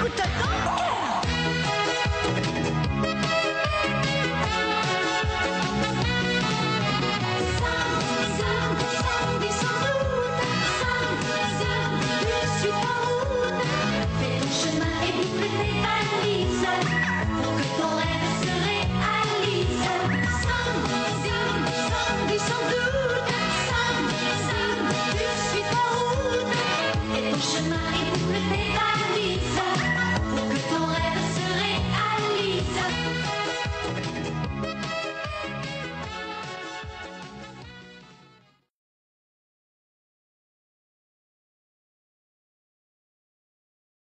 écoute ta